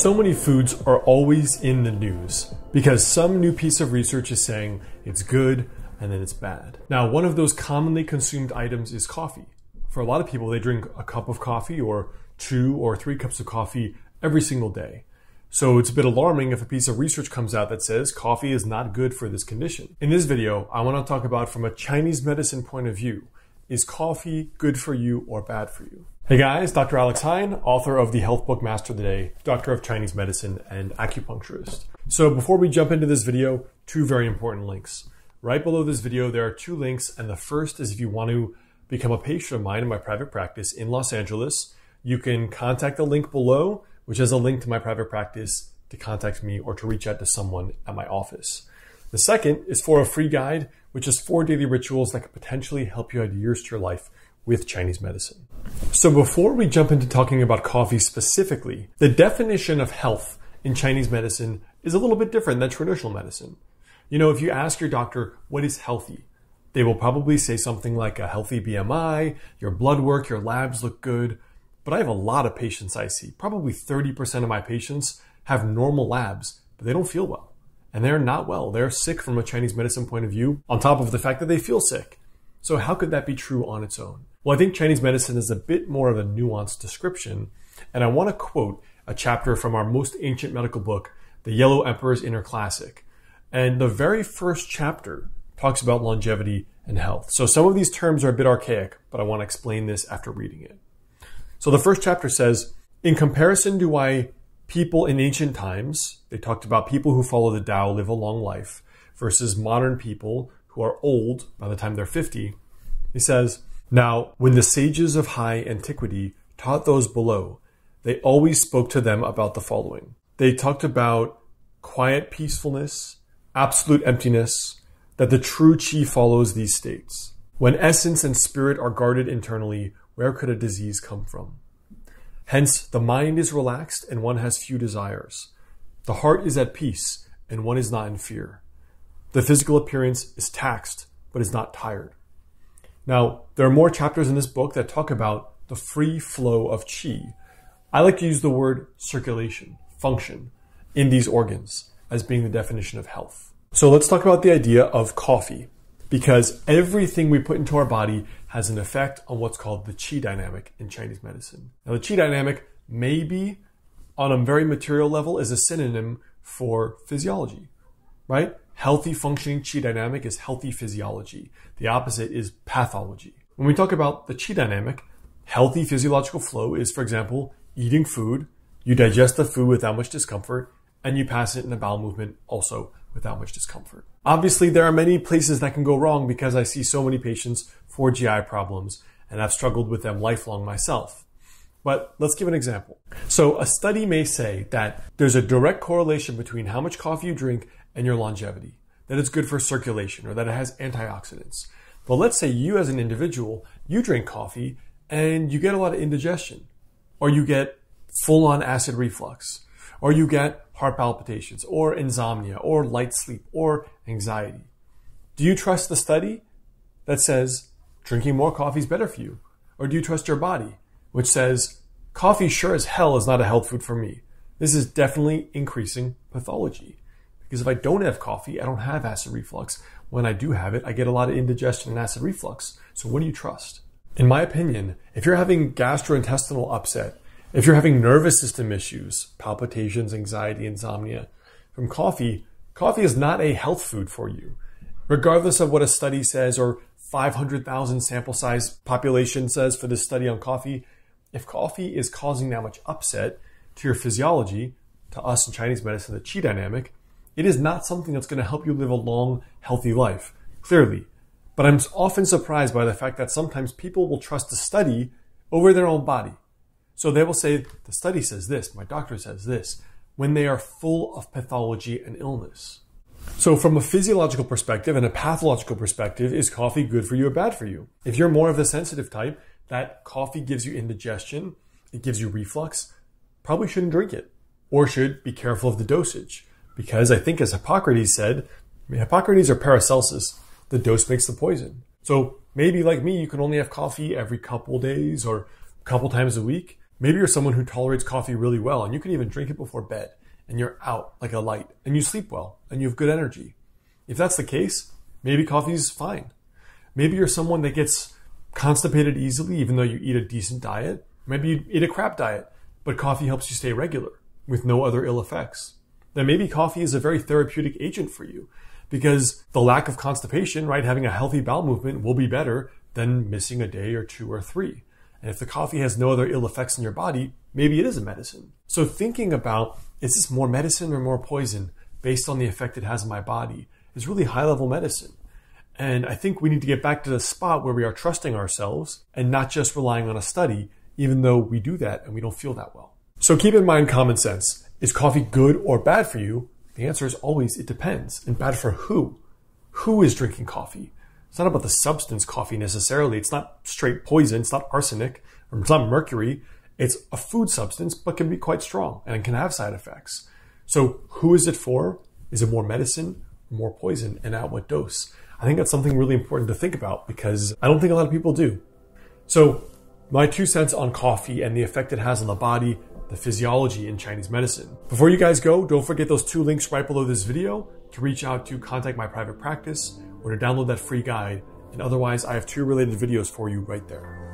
So many foods are always in the news because some new piece of research is saying it's good and then it's bad. Now, one of those commonly consumed items is coffee. For a lot of people, they drink a cup of coffee or two or three cups of coffee every single day. So it's a bit alarming if a piece of research comes out that says coffee is not good for this condition. In this video, I want to talk about from a Chinese medicine point of view. Is coffee good for you or bad for you? Hey guys, Dr. Alex Heyne, author of the Health Book Master the Day, doctor of Chinese medicine, and acupuncturist. So before we jump into this video, two very important links. Right below this video, there are two links, and the first is if you want to become a patient of mine in my private practice in Los Angeles, you can contact the link below, which has a link to my private practice to contact me or to reach out to someone at my office. The second is for a free guide, which is four daily rituals that could potentially help you add years to your life with Chinese medicine. So before we jump into talking about coffee specifically, the definition of health in Chinese medicine is a little bit different than traditional medicine. You know, if you ask your doctor what is healthy, they will probably say something like a healthy BMI, your blood work, your labs look good. But I have a lot of patients I see. Probably 30% of my patients have normal labs, but they don't feel well. And they're not well. They're sick from a Chinese medicine point of view, on top of the fact that they feel sick. So how could that be true on its own? Well, I think Chinese medicine is a bit more of a nuanced description, and I want to quote a chapter from our most ancient medical book, The Yellow Emperor's Inner Classic. And the very first chapter talks about longevity and health. So some of these terms are a bit archaic, but I want to explain this after reading it. So the first chapter says, in comparison to why people in ancient times, they talked about people who follow the Tao live a long life versus modern people who are old by the time they're 50. He says, now, when the sages of high antiquity taught those below, they always spoke to them about the following. They talked about quiet peacefulness, absolute emptiness, that the true chi follows these states. When essence and spirit are guarded internally, where could a disease come from? Hence, the mind is relaxed and one has few desires. The heart is at peace and one is not in fear. The physical appearance is taxed but is not tired. Now, there are more chapters in this book that talk about the free flow of qi. I like to use the word circulation, function, in these organs as being the definition of health. So let's talk about the idea of coffee, because everything we put into our body has an effect on what's called the qi dynamic in Chinese medicine. Now, the qi dynamic may be, on a very material level is a synonym for physiology, right? Healthy functioning qi dynamic is healthy physiology. The opposite is pathology. When we talk about the qi dynamic, healthy physiological flow is, for example, eating food, you digest the food without much discomfort, and you pass it in a bowel movement also without much discomfort. Obviously, there are many places that can go wrong because I see so many patients for GI problems and I've struggled with them lifelong myself. But let's give an example. So a study may say that there's a direct correlation between how much coffee you drink and your longevity, that it's good for circulation or that it has antioxidants. But let's say you as an individual, you drink coffee and you get a lot of indigestion or you get full on acid reflux or you get heart palpitations or insomnia or light sleep or anxiety. Do you trust the study that says drinking more coffee is better for you? Or do you trust your body, which says coffee sure as hell is not a health food for me? This is definitely increasing pathology. Because if I don't have coffee, I don't have acid reflux. When I do have it, I get a lot of indigestion and acid reflux. So what do you trust? In my opinion, if you're having gastrointestinal upset, if you're having nervous system issues, palpitations, anxiety, insomnia from coffee, coffee is not a health food for you. Regardless of what a study says or 500,000 sample size population says for this study on coffee, if coffee is causing that much upset to your physiology, to us in Chinese medicine, the qi dynamic, it is not something that's going to help you live a long, healthy life, clearly. But I'm often surprised by the fact that sometimes people will trust a study over their own body. So they will say, the study says this, my doctor says this, when they are full of pathology and illness. So from a physiological perspective and a pathological perspective, is coffee good for you or bad for you? If you're more of the sensitive type, that coffee gives you indigestion, it gives you reflux, probably shouldn't drink it or should be careful of the dosage. Because I think, as Hippocrates said, Hippocrates or Paracelsus, the dose makes the poison. So maybe like me, you can only have coffee every couple days or a couple times a week. Maybe you're someone who tolerates coffee really well and you can even drink it before bed and you're out like a light and you sleep well and you have good energy. If that's the case, maybe coffee's fine. Maybe you're someone that gets constipated easily even though you eat a decent diet. Maybe you eat a crap diet, but coffee helps you stay regular with no other ill effects. Then maybe coffee is a very therapeutic agent for you because the lack of constipation, right, having a healthy bowel movement will be better than missing a day or two or three. And if the coffee has no other ill effects in your body, maybe it is a medicine. So thinking about is this more medicine or more poison based on the effect it has on my body is really high level medicine. And I think we need to get back to the spot where we are trusting ourselves and not just relying on a study, even though we do that and we don't feel that well. So keep in mind common sense. Is coffee good or bad for you? The answer is always it depends. And bad for who? Who is drinking coffee? It's not about the substance coffee necessarily. It's not straight poison. It's not arsenic or it's not mercury. It's a food substance, but can be quite strong and can have side effects. So who is it for? Is it more medicine, or more poison, and at what dose? I think that's something really important to think about because I don't think a lot of people do. So my two cents on coffee and the effect it has on the body the physiology in Chinese medicine. Before you guys go, don't forget those two links right below this video to reach out to contact my private practice or to download that free guide. And otherwise, I have two related videos for you right there.